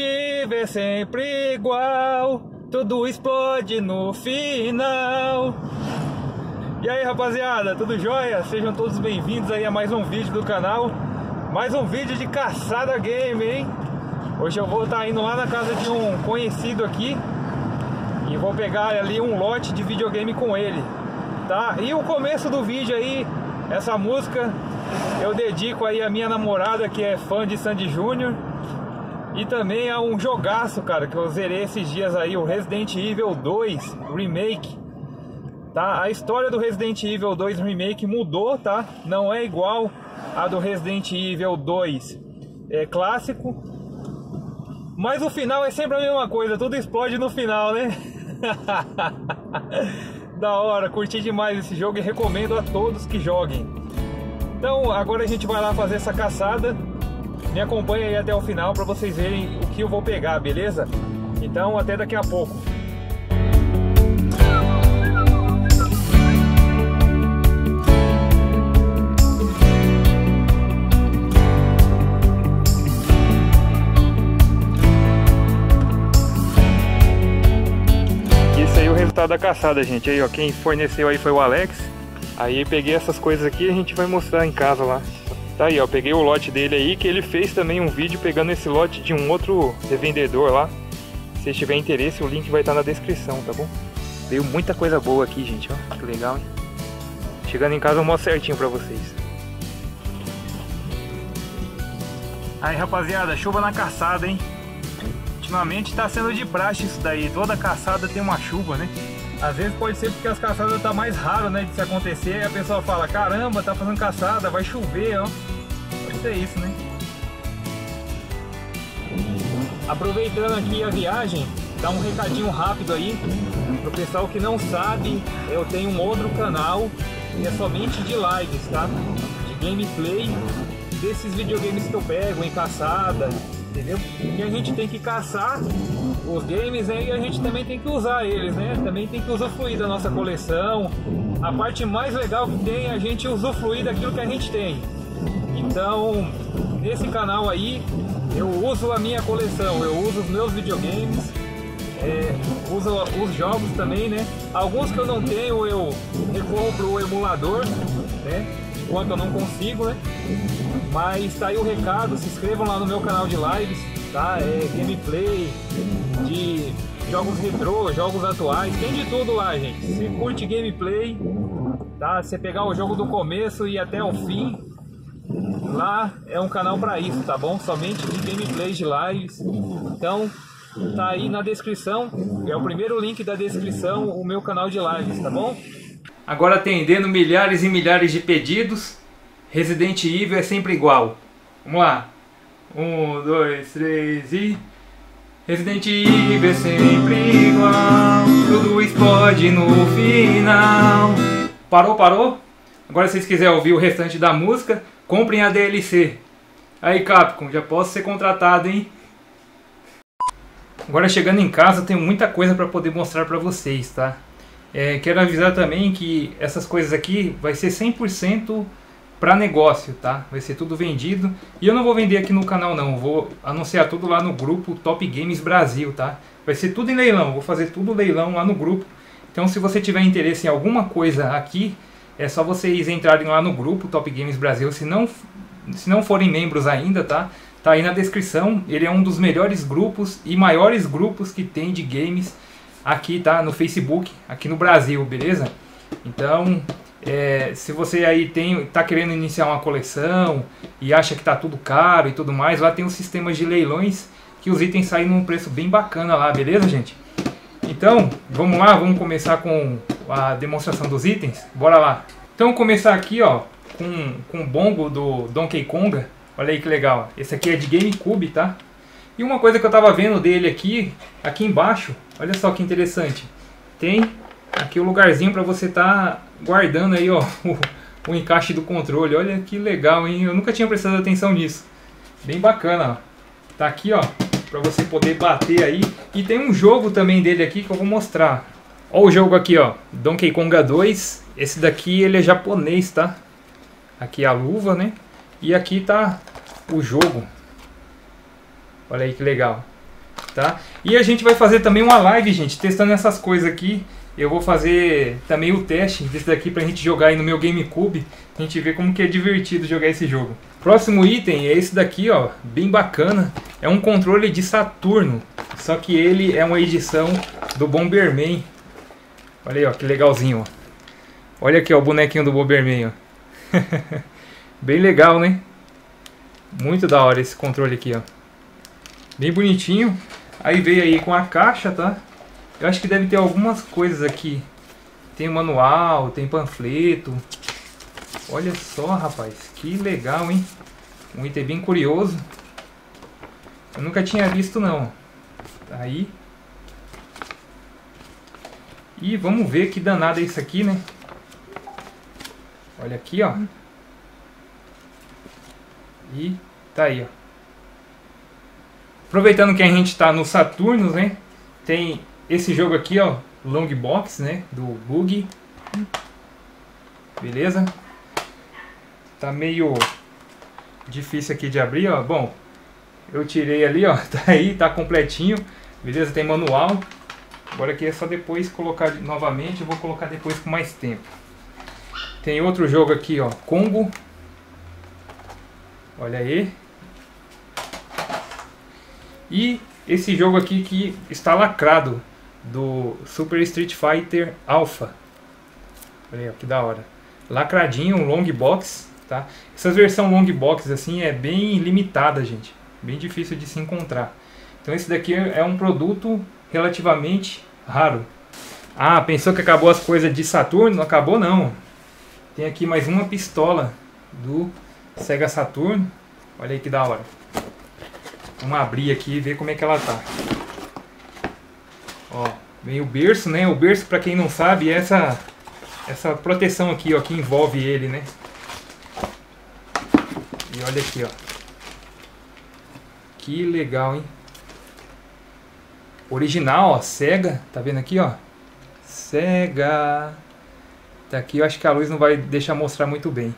Evil é sempre igual, tudo explode no final. E aí rapaziada, tudo jóia? Sejam todos bem-vindos aí a mais um vídeo do canal Mais um vídeo de caçada game, hein? Hoje eu vou estar tá indo lá na casa de um conhecido aqui E vou pegar ali um lote de videogame com ele Tá? E o começo do vídeo aí, essa música Eu dedico aí a minha namorada que é fã de Sandy Júnior e também a um jogaço, cara, que eu zerei esses dias aí, o Resident Evil 2 Remake tá? A história do Resident Evil 2 Remake mudou, tá? Não é igual a do Resident Evil 2 é clássico. Mas o final é sempre a mesma coisa, tudo explode no final, né? da hora, curti demais esse jogo e recomendo a todos que joguem. Então, agora a gente vai lá fazer essa caçada. Me acompanha aí até o final para vocês verem o que eu vou pegar, beleza? Então, até daqui a pouco. resultado da caçada, gente. Aí, ó, quem forneceu aí foi o Alex. Aí peguei essas coisas aqui e a gente vai mostrar em casa lá. Tá aí, ó, peguei o lote dele aí, que ele fez também um vídeo pegando esse lote de um outro revendedor lá. Se tiver interesse, o link vai estar na descrição, tá bom? Veio muita coisa boa aqui, gente, ó. Que legal, hein? Chegando em casa eu mostro certinho pra vocês. Aí, rapaziada, chuva na caçada, hein? ultimamente está sendo de praxe isso daí. Toda caçada tem uma chuva, né? Às vezes pode ser porque as caçadas tá mais raro, né, de se acontecer. E a pessoa fala, caramba, tá fazendo caçada, vai chover, ó. Ser isso, né? Aproveitando aqui a viagem, dá um recadinho rápido aí. Pro pessoal que não sabe, eu tenho um outro canal que é somente de lives, tá? De gameplay desses videogames que eu pego em caçada, entendeu? E a gente tem que caçar os games né? e a gente também tem que usar eles, né? Também tem que usufruir da nossa coleção. A parte mais legal que tem é a gente usufruir daquilo que a gente tem. Então, nesse canal aí, eu uso a minha coleção, eu uso os meus videogames, é, uso os jogos também, né? Alguns que eu não tenho, eu recorro pro emulador, né? Enquanto eu não consigo, né? Mas tá aí o recado, se inscrevam lá no meu canal de lives, tá? É gameplay de jogos retrô, jogos atuais, tem de tudo lá, gente. Se curte gameplay, tá? Você pegar o jogo do começo e até o fim, lá é um canal para isso, tá bom? Somente de gameplays de lives. Então, tá aí na descrição, é o primeiro link da descrição, o meu canal de lives, tá bom? Agora atendendo milhares e milhares de pedidos, Resident Evil é sempre igual. Vamos lá. Um, dois, três e. Resident Evil é sempre igual. Tudo explode no final. Parou, parou? Agora, se vocês quiserem ouvir o restante da música, comprem a DLC. Aí, Capcom, já posso ser contratado, hein? Agora, chegando em casa, tenho muita coisa para poder mostrar para vocês, tá? É, quero avisar também que essas coisas aqui vai ser 100% para negócio, tá? Vai ser tudo vendido. E eu não vou vender aqui no canal não, vou anunciar tudo lá no grupo Top Games Brasil, tá? Vai ser tudo em leilão, vou fazer tudo leilão lá no grupo. Então se você tiver interesse em alguma coisa aqui, é só vocês entrarem lá no grupo Top Games Brasil, se não, se não forem membros ainda, tá? Tá aí na descrição, ele é um dos melhores grupos e maiores grupos que tem de games aqui, tá? No Facebook, aqui no Brasil, beleza? Então, é, se você aí tem, tá querendo iniciar uma coleção e acha que está tudo caro e tudo mais, lá tem um sistema de leilões que os itens saem num preço bem bacana lá, beleza, gente? Então, vamos lá, vamos começar com a demonstração dos itens. Bora lá. Então, começar aqui, ó, com, com o bongo do Donkey Konga. Olha aí que legal. Esse aqui é de GameCube, tá? E uma coisa que eu tava vendo dele aqui, aqui embaixo, olha só que interessante. Tem aqui o lugarzinho para você tá guardando aí, ó, o, o, encaixe do controle. Olha que legal, hein? Eu nunca tinha prestado atenção nisso. Bem bacana, ó. Tá aqui, ó, para você poder bater aí. E tem um jogo também dele aqui que eu vou mostrar. Ó o jogo aqui, ó, Donkey Konga 2. Esse daqui ele é japonês, tá? Aqui a luva, né? E aqui tá o jogo. Olha aí que legal. tá? E a gente vai fazer também uma live, gente, testando essas coisas aqui. Eu vou fazer também o teste desse daqui pra gente jogar aí no meu GameCube. A gente ver como que é divertido jogar esse jogo. Próximo item é esse daqui, ó, bem bacana. É um controle de Saturno, só que ele é uma edição do Bomberman. Olha aí, ó, que legalzinho, ó. Olha aqui, ó, o bonequinho do Bomberman, ó. bem legal, né? Muito da hora esse controle aqui, ó. Bem bonitinho. Aí veio aí com a caixa, tá? Eu acho que deve ter algumas coisas aqui. Tem manual, tem panfleto. Olha só, rapaz. Que legal, hein? Um item bem curioso. Eu nunca tinha visto, não. Tá aí. E vamos ver que danado é isso aqui, né? Olha aqui, ó. E tá aí, ó. Aproveitando que a gente está no Saturno, né? Tem esse jogo aqui, ó, Long Box, né, do Bug. Beleza? Tá meio difícil aqui de abrir, ó. Bom, eu tirei ali, ó, tá aí, tá completinho. Beleza? Tem manual. Agora aqui é só depois colocar novamente, eu vou colocar depois com mais tempo. Tem outro jogo aqui, ó, Combo. Olha aí. E esse jogo aqui que está lacrado do Super Street Fighter Alpha. Olha aí, que da hora. Lacradinho, long box, tá? Essa versão long box assim é bem limitada, gente. Bem difícil de se encontrar. Então esse daqui é um produto relativamente raro. Ah, pensou que acabou as coisas de Saturno? Não acabou não. Tem aqui mais uma pistola do Sega Saturn. Olha aí que da hora. Vamos abrir aqui e ver como é que ela tá. Ó, vem o berço, né? O berço, para quem não sabe, é essa, essa proteção aqui, ó, que envolve ele, né? E olha aqui, ó. Que legal, hein? Original, ó, Sega. Tá vendo aqui, ó? Sega. Tá aqui, eu acho que a luz não vai deixar mostrar muito bem.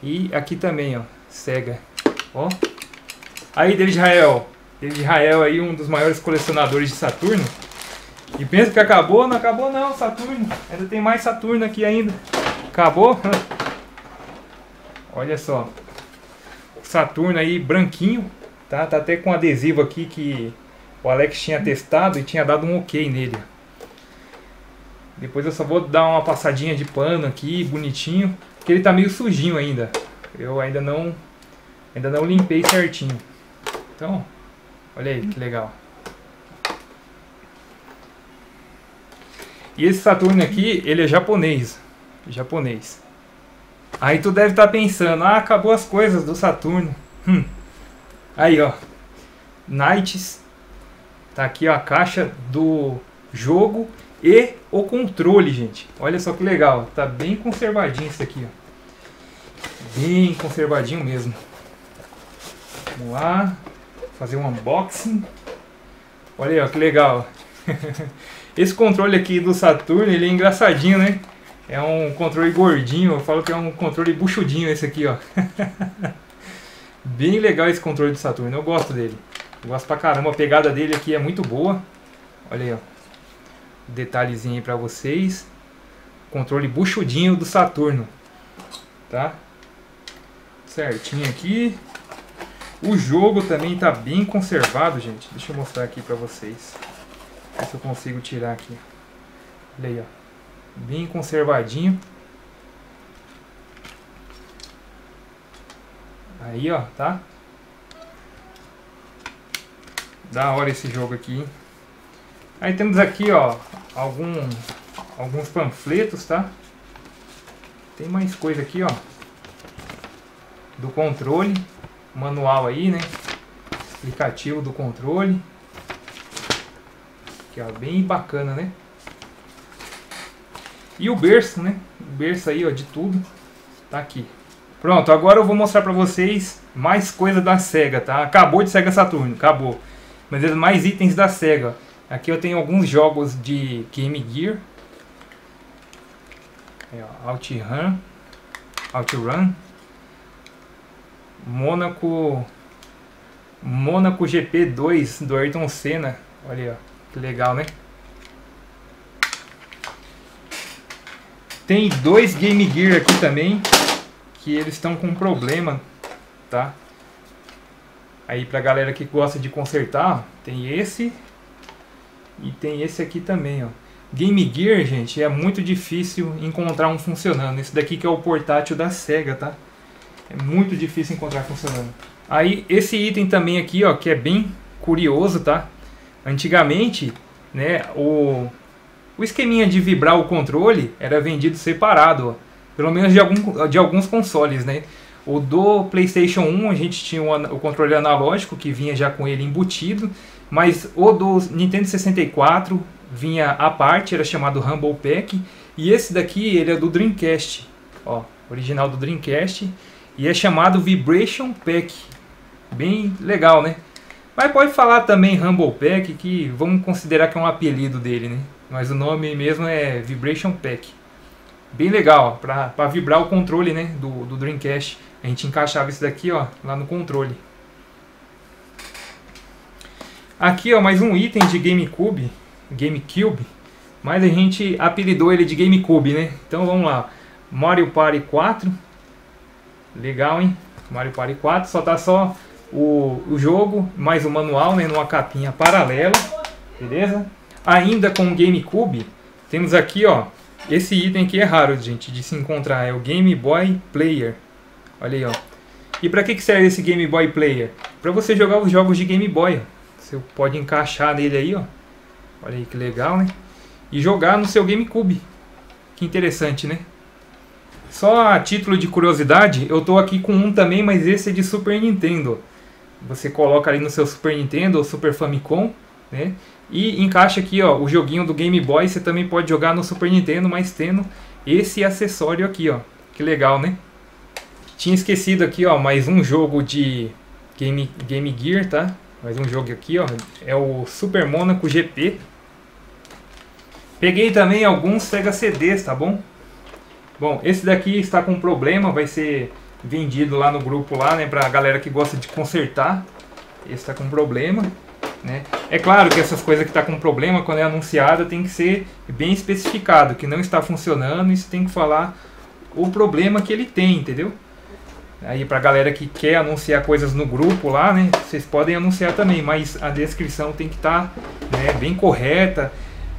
E aqui também, ó, Sega. Ó. Aí, David Israel. David Israel aí, um dos maiores colecionadores de Saturno. E pensa que acabou? Não acabou não, Saturno. Ainda tem mais Saturno aqui ainda. Acabou? Olha só. Saturno aí branquinho, tá? Tá até com adesivo aqui que o Alex tinha testado e tinha dado um ok nele. Depois eu só vou dar uma passadinha de pano aqui, bonitinho, porque ele tá meio sujinho ainda. Eu ainda não ainda não limpei certinho. Então, olha aí que legal. E esse Saturno aqui, ele é japonês. Japonês. Aí tu deve estar tá pensando, ah, acabou as coisas do Saturno. Hum. Aí, ó. Knights. Tá aqui a caixa do jogo e o controle, gente. Olha só que legal. Tá bem conservadinho isso aqui, ó. Bem conservadinho mesmo. Vamos lá. Fazer um unboxing. Olha aí, ó, que legal. Esse controle aqui do Saturno, ele é engraçadinho, né? É um controle gordinho, eu falo que é um controle buchudinho esse aqui, ó. Bem legal esse controle do Saturno, eu gosto dele. Eu gosto pra caramba, a pegada dele aqui é muito boa. Olha aí, ó. Detalhezinho aí pra vocês. Controle buchudinho do Saturno. Tá? Certinho aqui. O jogo também tá bem conservado, gente. Deixa eu mostrar aqui pra vocês. Ver se eu consigo tirar aqui. Olha aí, ó. Bem conservadinho. Aí, ó, tá? Da hora esse jogo aqui. Aí temos aqui, ó, algum, alguns panfletos, tá? Tem mais coisa aqui, ó. Do controle. Manual aí, né? Explicativo do controle. Aqui, ó, bem bacana, né? E o berço, né? O berço aí, ó, de tudo. Tá aqui. Pronto, agora eu vou mostrar pra vocês mais coisa da SEGA, tá? Acabou de SEGA Saturno, acabou. Mas é mais itens da SEGA. Aqui eu tenho alguns jogos de Game Gear. Aí, OutRun. OutRun. Mônaco... Mônaco GP2 do Ayrton Senna Olha aí, ó. Que legal, né? Tem dois Game Gear aqui também, que eles estão com problema, tá? Aí pra galera que gosta de consertar, tem esse e tem esse aqui também, ó. Game Gear, gente, é muito difícil encontrar um funcionando. Esse daqui que é o portátil da SEGA, tá? É muito difícil encontrar funcionando. Aí, esse item também aqui, ó, que é bem curioso, tá? Antigamente, né, o, o esqueminha de vibrar o controle era vendido separado, ó, pelo menos de, algum, de alguns consoles, né? O do PlayStation 1 a gente tinha o, controle analógico que vinha já com ele embutido, mas o do Nintendo 64 vinha à parte, era chamado Rumble Pack, e esse daqui ele é do Dreamcast, ó, original do Dreamcast, e é chamado Vibration Pack. Bem legal, né? Mas pode falar também Rumble Pack, que vamos considerar que é um apelido dele, né? Mas o nome mesmo é Vibration Pack. Bem legal, para vibrar o controle né, do, do Dreamcast. A gente encaixava isso daqui ó, lá no controle. Aqui ó, mais um item de GameCube, GameCube, mas a gente apelidou ele de GameCube, né? Então vamos lá, Mario Party 4, legal hein? Mario Party 4, só tá só o, o jogo, mais o manual, né, numa capinha paralela, beleza? Ainda com o GameCube, temos aqui, ó, esse item aqui é raro, gente, de se encontrar, é o Game Boy Player. Olha aí, ó. E para que, que serve esse Game Boy Player? Para você jogar os jogos de Game Boy. Você pode encaixar nele aí, ó. Olha aí que legal, né? E jogar no seu GameCube. Que interessante, né? Só a título de curiosidade, eu tô aqui com um também, mas esse é de Super Nintendo. Você coloca ali no seu Super Nintendo ou Super Famicom, né? E encaixa aqui, ó, o joguinho do Game Boy, você também pode jogar no Super Nintendo, mas tendo esse acessório aqui, ó. Que legal, né? Tinha esquecido aqui, ó, mais um jogo de Game, Game Gear, tá? Mais um jogo aqui, ó. É o Super Monaco GP. Peguei também alguns Sega CDs, tá bom? Bom, esse daqui está com problema, vai ser vendido lá no grupo lá, né, pra galera que gosta de consertar. Esse está com problema, né? É claro que essas coisas que está com problema, quando é anunciada, tem que ser bem especificado, que não está funcionando, você tem que falar o problema que ele tem, entendeu? Aí pra galera que quer anunciar coisas no grupo lá, né, vocês podem anunciar também, mas a descrição tem que estar tá, né, bem correta,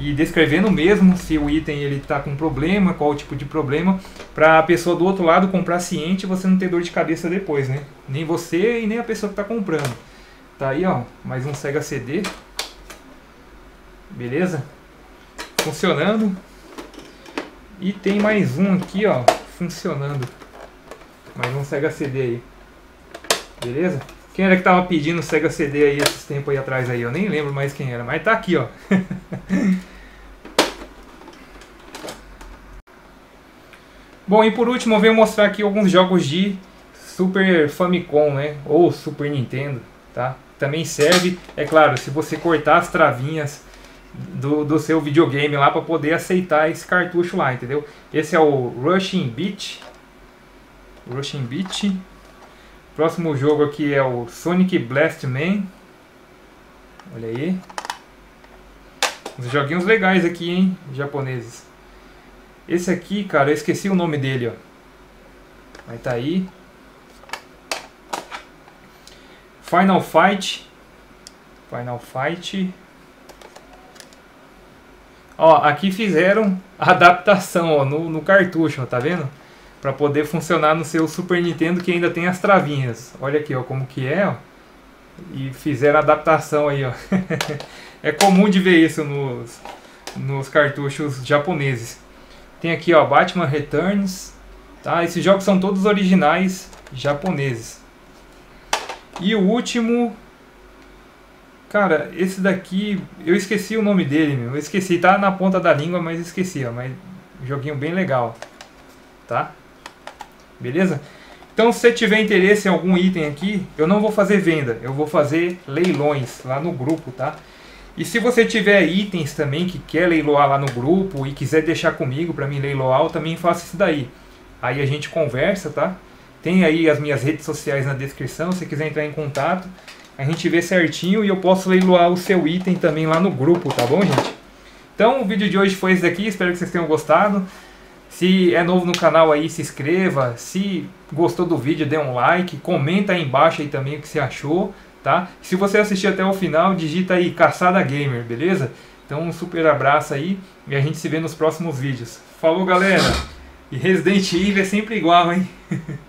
e descrevendo mesmo se o item ele está com problema, qual o tipo de problema, para a pessoa do outro lado comprar ciente e você não ter dor de cabeça depois, né? Nem você e nem a pessoa que está comprando. Tá aí, ó, mais um Sega CD. Beleza? Funcionando. E tem mais um aqui, ó, funcionando. Mais um Sega CD aí. Beleza? Quem era que tava pedindo Sega CD aí esses tempos aí atrás aí? Eu nem lembro mais quem era, mas tá aqui, ó. Bom, e por último eu venho mostrar aqui alguns jogos de Super Famicom, né? Ou Super Nintendo, tá? Também serve, é claro, se você cortar as travinhas do, do seu videogame lá para poder aceitar esse cartucho lá, entendeu? Esse é o Rushing Beach. Rushing Beach. Próximo jogo aqui é o Sonic Blast Man. Olha aí. Uns joguinhos legais aqui, hein? Japoneses. Esse aqui, cara, eu esqueci o nome dele, ó. Mas tá aí. Final Fight. Final Fight. Ó, aqui fizeram a adaptação, ó, no, no cartucho, ó, tá vendo? Para poder funcionar no seu Super Nintendo que ainda tem as travinhas. Olha aqui, ó, como que é, ó. E fizeram adaptação aí, ó. é comum de ver isso nos, nos cartuchos japoneses. Tem aqui, ó, Batman Returns, tá? Esses jogos são todos originais japoneses. E o último, cara, esse daqui, eu esqueci o nome dele, meu. Eu esqueci, tá na ponta da língua, mas esqueci, ó, mas joguinho bem legal, tá? Beleza? Então, se tiver interesse em algum item aqui, eu não vou fazer venda, eu vou fazer leilões lá no grupo, tá? E se você tiver itens também que quer leiloar lá no grupo e quiser deixar comigo para mim leiloar, eu também faço isso daí. Aí a gente conversa, tá? Tem aí as minhas redes sociais na descrição, se quiser entrar em contato. a gente vê certinho e eu posso leiloar o seu item também lá no grupo, tá bom, gente? Então o vídeo de hoje foi esse aqui, espero que vocês tenham gostado. Se é novo no canal aí, se inscreva. Se gostou do vídeo, dê um like. Comenta aí embaixo aí também o que você achou, tá? Se você assistiu até o final, digita aí Caçada Gamer, beleza? Então um super abraço aí e a gente se vê nos próximos vídeos. Falou, galera! E Resident Evil é sempre igual, hein?